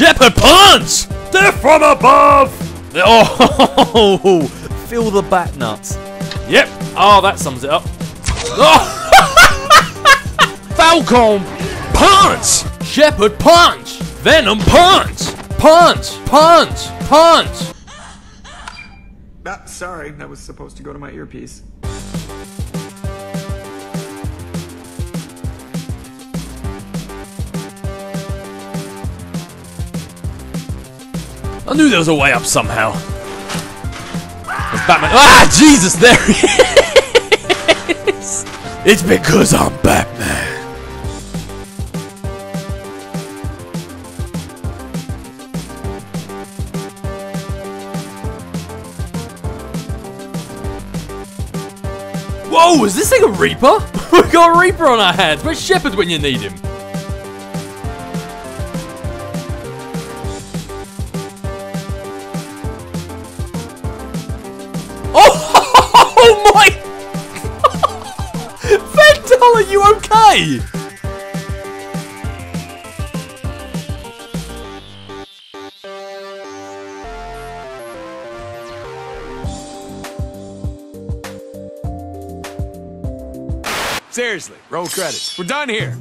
Shepard punch! Death from above! Oh, feel the bat nuts. Yep. Oh, that sums it up. Oh. Falcon punch! Shepard punch! Venom punch! Punch! Punch! Punch! Ah, sorry, that was supposed to go to my earpiece. I knew there was a way up somehow. There's Batman. Ah, Jesus, there he is! It's because I'm Batman. Whoa, is this thing a Reaper? We've got a Reaper on our hands. Where's Shepard when you need him? Oh, oh my! Vendel, are you okay? Seriously, roll credits. We're done here.